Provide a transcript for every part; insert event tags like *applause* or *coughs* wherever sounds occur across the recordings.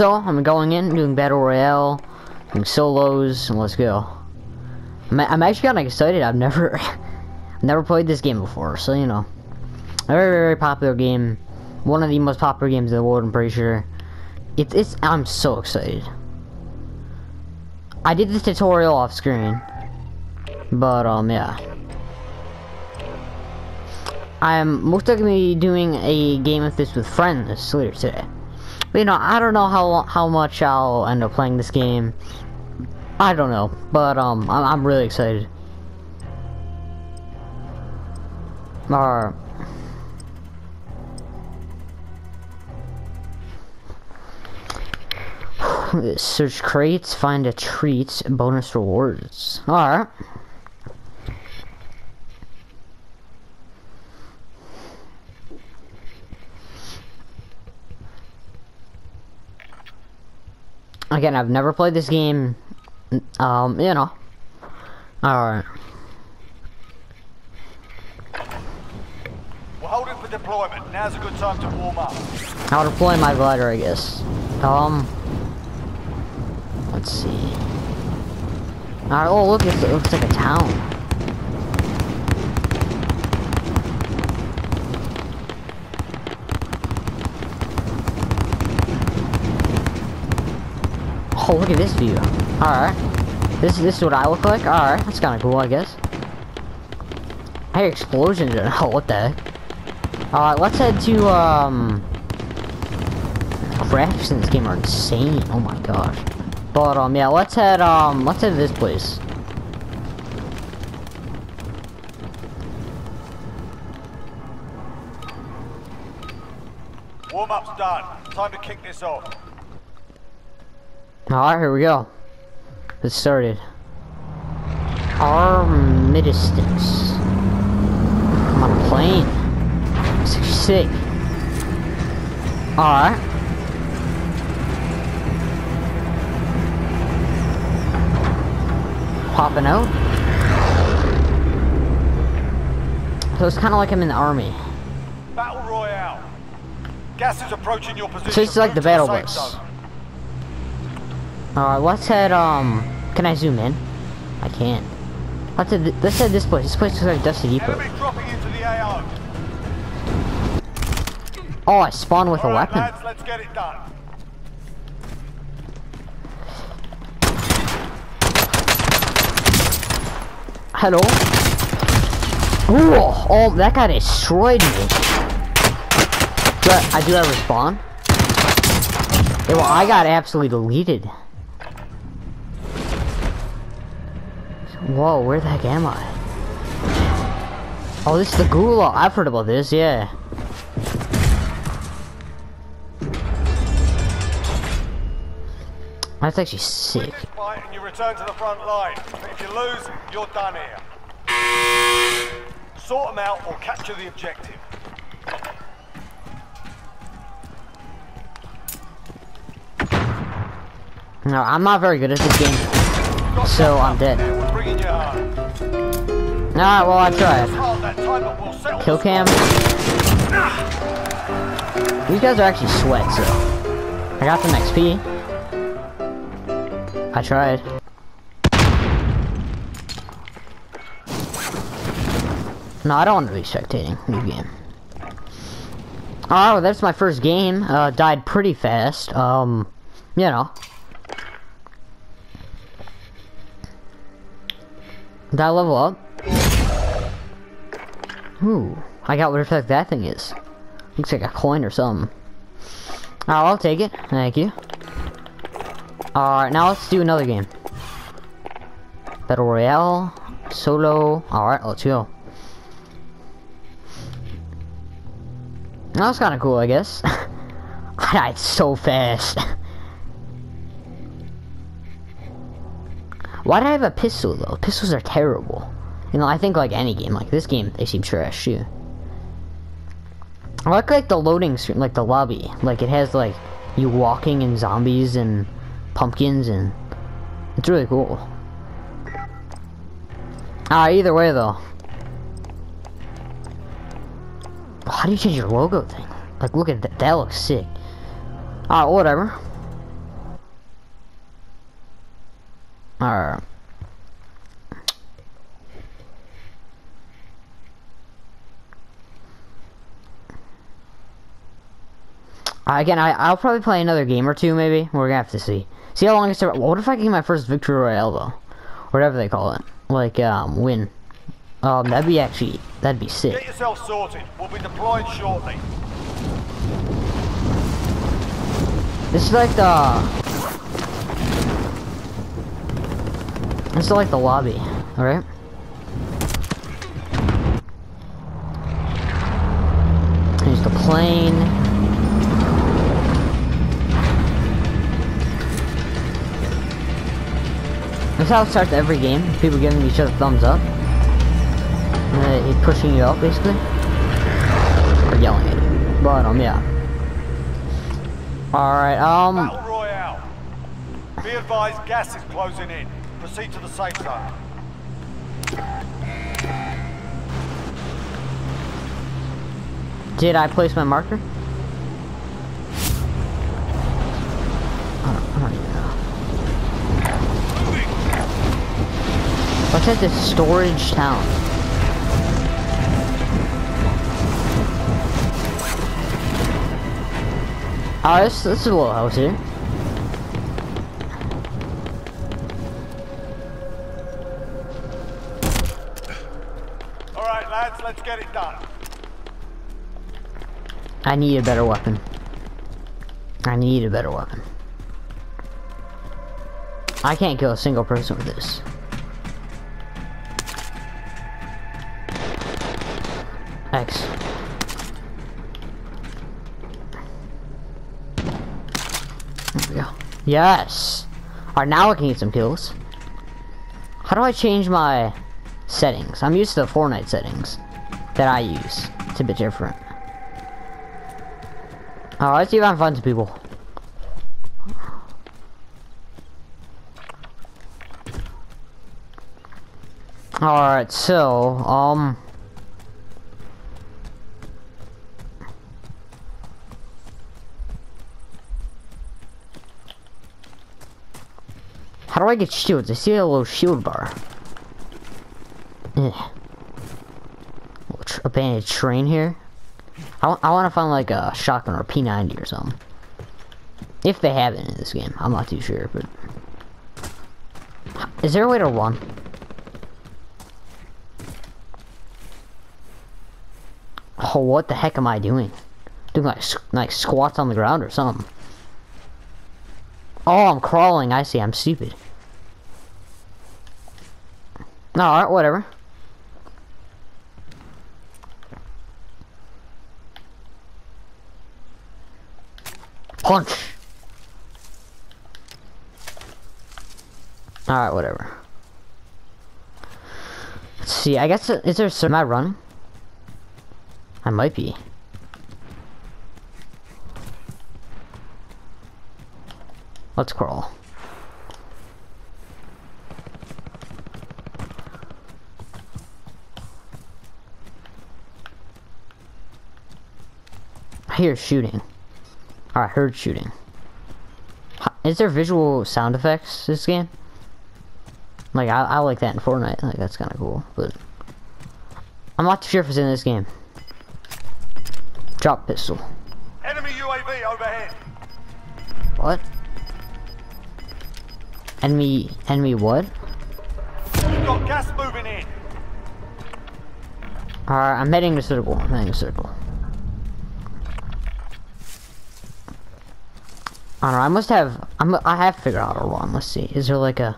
So, I'm going in, doing Battle Royale, doing solos, and let's go. I'm, I'm actually kind of excited. I've never, *laughs* never played this game before, so you know. A very, very popular game. One of the most popular games in the world, I'm pretty sure. It's, it's, I'm so excited. I did this tutorial off screen. But, um, yeah. I'm most likely doing a game of this with friends later today. But, you know, I don't know how how much I'll end up playing this game. I don't know, but um, I'm, I'm really excited. Alright. *sighs* Search crates, find a treat, bonus rewards. Alright. Again, I've never played this game. Um, you know. Alright. We're holding for deployment. Now's a good time to warm up. I'll deploy my glider, I guess. Um. Let's see. Alright, oh look, it looks like a town. Oh, look at this view. Alright. This, this is what I look like? Alright, that's kinda cool, I guess. I hear explosions *laughs* oh, what the heck? Alright, let's head to, um... Graphics in this game are insane, oh my gosh. But, um, yeah, let's head, um, let's head to this place. Warm up's done. Time to kick this off. Alright, here we go. It started. Armistice. I'm on a plane. Sick, sick. Alright. Popping out. So it's kind of like I'm in the army. Battle Royale. Gas is approaching your position. So it's like the battle bus. Alright, let's head, um... Can I zoom in? I can. Let's head, let's head this place. This place looks like Dusty Depot. Enemy dropping into the AO. Oh, I spawned with a All right, weapon. lads, let's get it done. Hello? Ooh, oh, that guy destroyed me. But I do have respawn. Yeah, well, I got absolutely deleted. Whoa, where the heck am I? Oh, this is the Gulag. I've heard about this, yeah. That's actually sick. Fight and you return to the front line. But if you lose, you're done here. Sort them out or capture the objective. No, I'm not very good at this game. So, I'm dead. Alright, well, I tried. Hold that time, but we'll settle Kill cam. These guys are actually sweat, so. I got some XP. I tried. No, I don't want to be spectating. New game. Oh, that's my first game. Uh, died pretty fast. Um, you know. Did I level up? Ooh, I got whatever the heck that thing is. Looks like a coin or something. Oh, I'll take it. Thank you. Alright, now let's do another game. Battle Royale, solo. Alright, let's go. That was kind of cool, I guess. *laughs* I died so fast. *laughs* Why do I have a pistol, though? Pistols are terrible. You know, I think like any game, like this game, they seem trash too. I like like the loading screen, like the lobby, like it has like you walking and zombies and pumpkins and it's really cool. Ah, uh, either way though. How do you change your logo thing? Like, look at that. That looks sick. Alright, whatever. Alright. Again, I, I'll probably play another game or two, maybe. We're gonna have to see. See how long it's... What if I get my first Victory Royale, though? Whatever they call it. Like, um, win. Um, that'd be actually... That'd be sick. Get yourself sorted. We'll be deployed shortly. This is like the... This is like the lobby, alright? Here's the plane. That's how it starts every game. People giving each other thumbs up. Uh, pushing you up, basically. Or yelling at you. But, um, yeah. Alright, um... Battle Royale. Be advised, gas is closing in. Proceed to the safe zone. Did I place my marker? What's at this storage town? Oh, this, this is a little house here. All right, lads, let's get it done. I need a better weapon. I need a better weapon. I can't kill a single person with this. X. There we go. Yes! Alright, now I can get some kills. How do I change my settings? I'm used to the Fortnite settings that I use. It's a bit different. Oh, let's see if I can find some people. Alright, so, um... How do I get shields? I see a little shield bar. Tr abandoned train here. I, want to find like a shotgun or a P90 or something. If they have it in this game. I'm not too sure, but... Is there a way to run? Oh, what the heck am I doing? Doing like, like squats on the ground or something. Oh, I'm crawling. I see. I'm stupid. Alright, whatever. Punch! Alright, whatever. Let's see, I guess, is there, am I running? I might be. Let's crawl. Hear shooting. Or I heard shooting. Is there visual sound effects this game? Like, I, I like that in Fortnite. Like, that's kind of cool. But I'm not too sure if it's in this game. Drop pistol. Enemy UAV overhead. What? Enemy, enemy what? Got gas moving in. Alright, I'm heading to circle. I'm heading to circle. I don't know, I must have, I'm, I have to figure out to run. Let's see. Is there like a...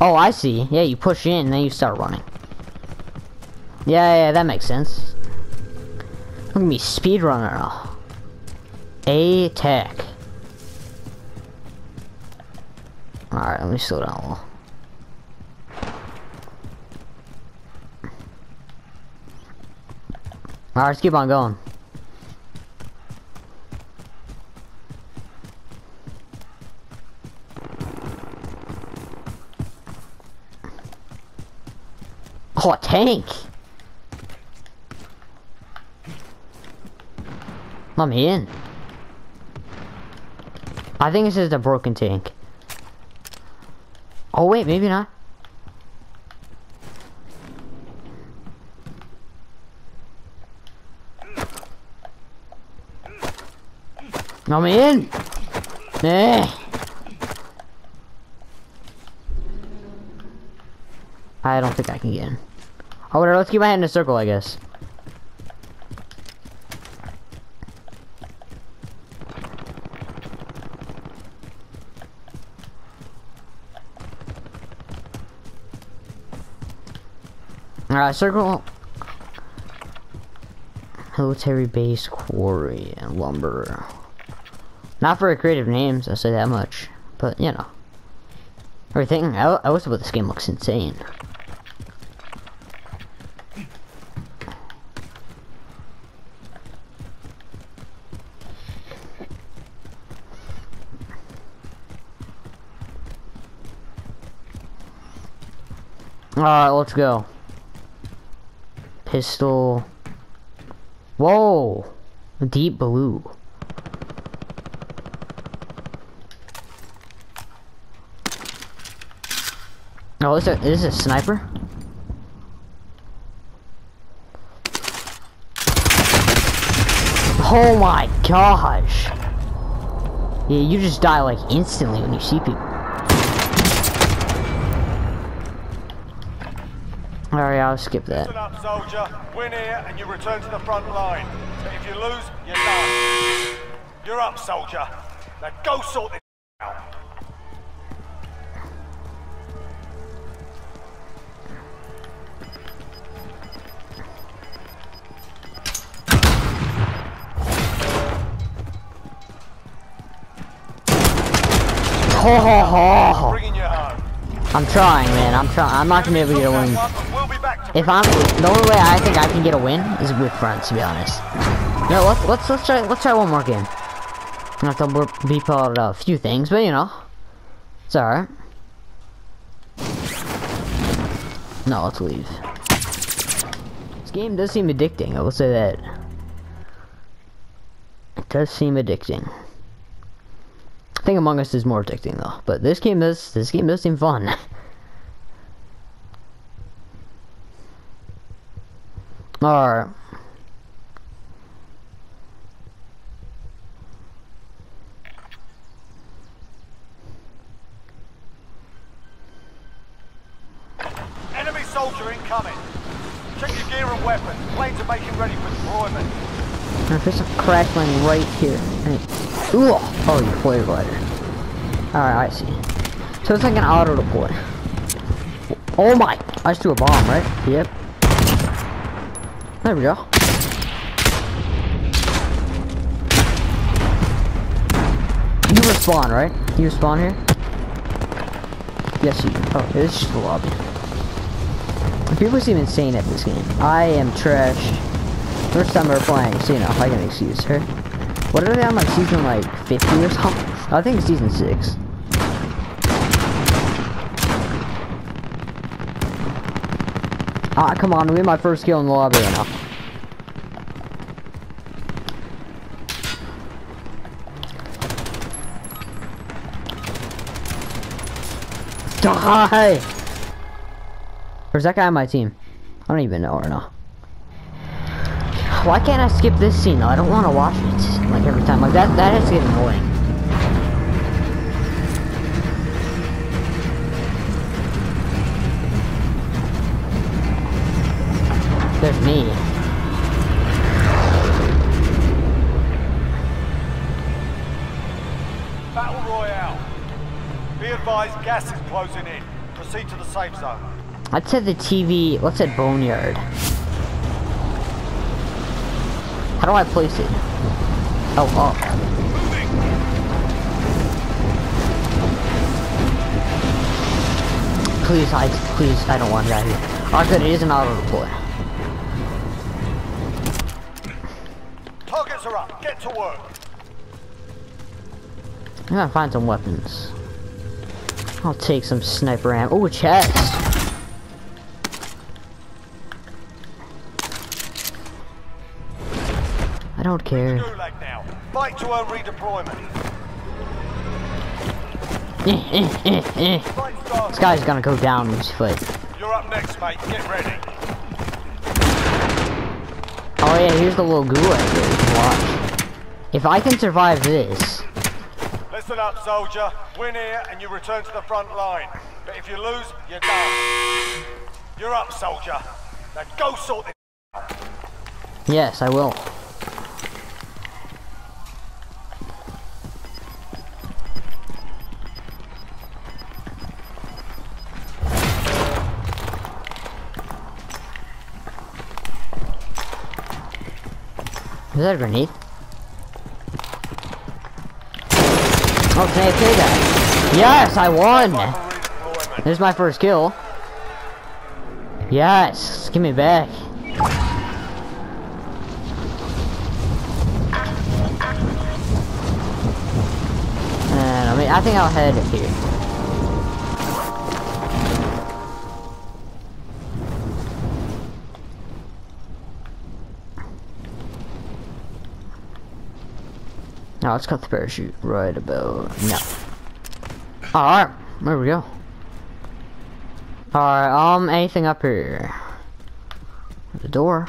Oh, I see. Yeah, you push in then you start running. Yeah, yeah, that makes sense. Look at me, speedrunner uh, now. A tech. Alright, let me slow down a little. Alright, let's keep on going. Oh, a tank! Me in. I think this is the broken tank. Oh wait, maybe not. I'm in. Eh. I don't think I can get in. Oh, whatever, let's keep my head in a circle, I guess. Alright, circle. Military base, quarry, and lumber. Not very creative names, I'll say that much. But, you know. Everything I else about this game looks insane. Alright, let's go. Pistol. Whoa! Deep blue. Oh, is, it, is this a sniper? Oh my gosh! Yeah, you just die like instantly when you see people. Alright, I'll skip that. Listen up, soldier. Win here and you return to the front line. But if you lose, you're done. You're up, soldier. Now go sort this out. I'm trying, man. I'm trying. I'm not gonna be able to get a win. We'll be back to If I'm the only way I think I can get a win is with friends, to be honest. No, let's let's let's try let's try one more game. I have to beep out a few things, but you know, it's alright. No, let's leave. This game does seem addicting. I will say that. It does seem addicting. I think Among Us is more addicting though, but this game does this game does seem fun. *laughs* Alright. Enemy soldier incoming. Check your gear and weapons. Planes are making ready for deployment. There's a crackling right here. Ooh. Oh, your flare glider. Alright, I see. So it's like an auto deploy. Oh my! I just threw a bomb, right? Yep. There we go. You respawn, right? You respawn here? Yes, you. Oh, it's just the lobby. People seem insane at this game. I am trash. First time ever playing, so you know, I can excuse her. What are they on like season like 50 or something? I think it's season 6. Ah, come on, we had my first kill in the lobby right now. Die! Where's that guy on my team? I don't even know her now. Why can't I skip this scene though? I don't want to watch it like every time. Like that that has to get annoying. There's me. Battle Royale. Be advised, gas is closing in. Proceed to the safe zone. Let's hit the TV. Let's hit Boneyard. How do I place it? Oh, oh. Please, I please, I don't want that here. Oh, good, it is an auto deploy. Targets are up. Get to work. I'm gonna find some weapons. I'll take some sniper ammo. Oh, chest. I don't care. Fight to earn redeployment. *laughs* This guy's gonna go down in this fight. You're up next, mate. Get ready. Oh yeah, here's the little gulag watch. If I can survive this, Listen up, soldier. Win here and you return to the front line. But if you lose, you're done. You're up, soldier. Now go sort this. out. yes, I will. Is that a grenade? Can I that? Yes, I won! There's my first kill. Yes, give me back. And I mean, I think I'll head here. Now let's cut the parachute right about now. Alright, there we go. Alright, um, anything up here? The door.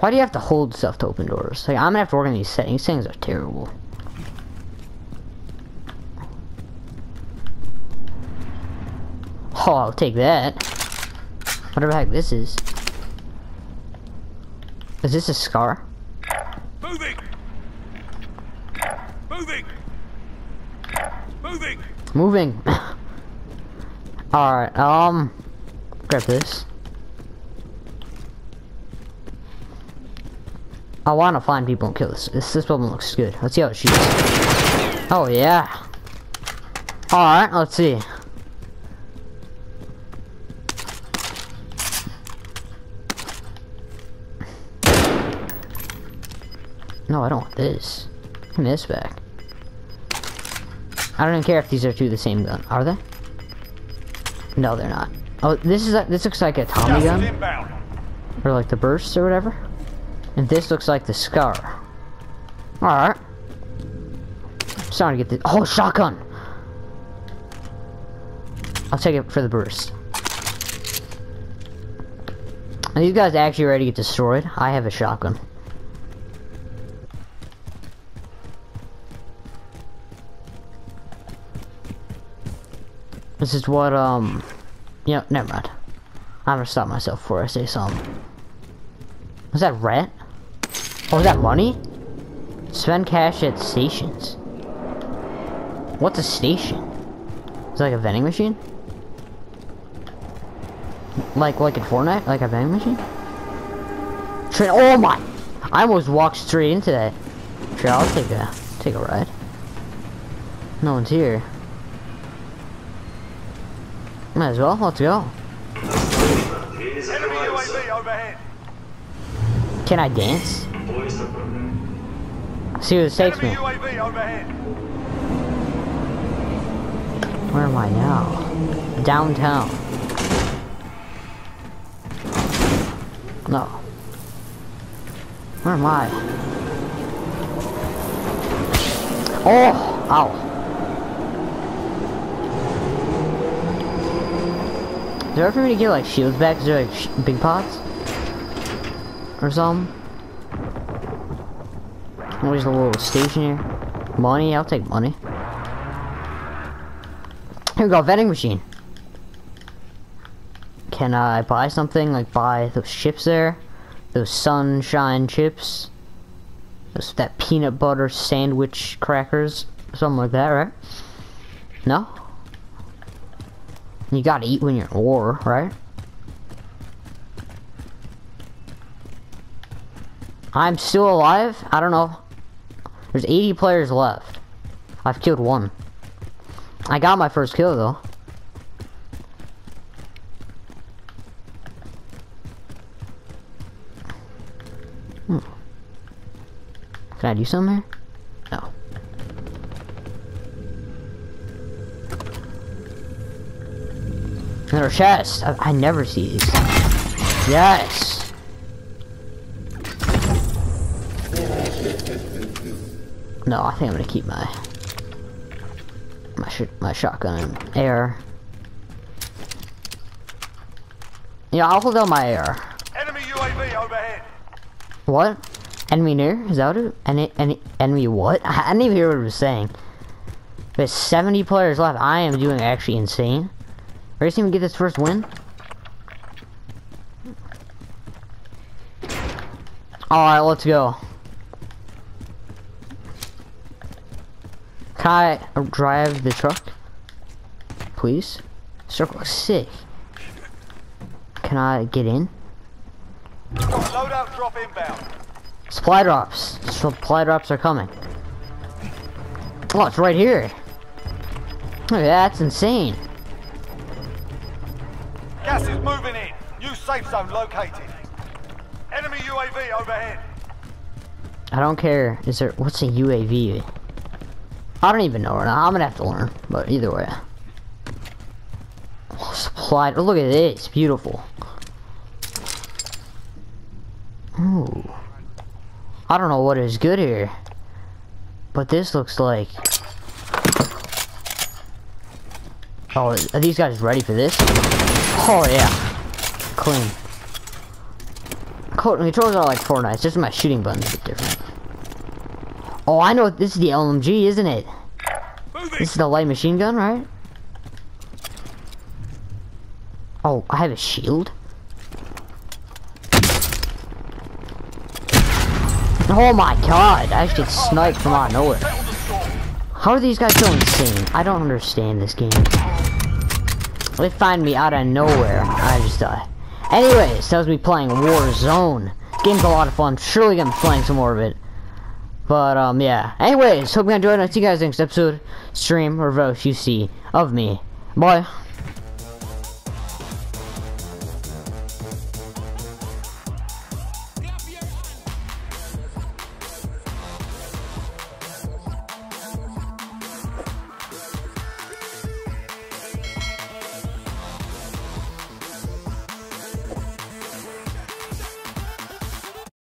Why do you have to hold stuff to open doors? Like, I'm gonna have to work on these settings. These things are terrible. Oh, I'll take that. Whatever the heck this is. Is this a scar? Moving. Moving. Moving. Moving. *coughs* Alright, um, grab this. I want to find people and kill this. This, this one looks good. Let's see how it shoots. Oh, yeah. Alright, let's see. No, I don't want this. Give me this back. I don't even care if these are two the same gun. Are they? No, they're not. Oh, this is a, this looks like a Tommy gun, or like the burst or whatever. And this looks like the scar. All right. Starting to get the oh shotgun. I'll take it for the burst. And these guys actually ready to get destroyed. I have a shotgun. This is what, um... Yeah, never mind. I'm gonna stop myself before I say something. Was that rent? Oh, was that money? Spend cash at stations. What's a station? Is it like a vending machine? Like, like in Fortnite? Like a vending machine? Train- oh my! I almost walked straight into that. Sure, I'll take a, take a ride. No one's here. Might as well, let's go. Enemy UAV overhead. Can I dance? See what it takes me. Where am I now? Downtown. No. Where am I? Oh! Ow. Is there for me to get like shields back? Is there like big pots? Or something? Oh, Where's a little station here? Money? I'll take money. Here we go, vending machine. Can I buy something? Like buy those chips there? Those sunshine chips? Those, that peanut butter sandwich crackers? Something like that, right? No? You gotta eat when you're in war, right? I'm still alive? I don't know. There's 80 players left. I've killed one. I got my first kill though. Hmm. Can I do something here? Another chest. I, I never see these. Yes. No, I think I'm gonna keep my my sh my shotgun in air. Yeah, I'll hold down my air. Enemy UAV overhead. What? Enemy near? Is that what it? Any, any, enemy what? I didn't even hear what it was saying. There's 70 players left. I am doing actually insane. Ready to even get this first win? Alright, let's go. Can I drive the truck? Please? Circle sick. Can I get in? Loadout drop inbound. Supply drops. Supply drops are coming. Oh, it's right here. That's insane. Safe zone located. Enemy UAV overhead. I don't care. Is there what's a UAV? I don't even know right now. I'm gonna have to learn. But either way. Supply. Oh, look at this. Beautiful. Ooh. I don't know what is good here. But this looks like... Oh, are these guys ready for this? Oh, yeah. Clean. Co controls are like Fortnite, it's just my shooting button's a bit different. Oh, I know, this is the LMG, isn't it? This is the light machine gun, right? Oh, I have a shield? Oh my god, I actually sniped from out of nowhere. How are these guys so insane? I don't understand this game. They find me out of nowhere. I just die. Anyways, that was me playing Warzone. Game's a lot of fun. Surely gonna be playing some more of it. But, um, yeah. Anyways, hope you enjoyed. I'll see you guys next episode, stream, or vote you see of me. Bye.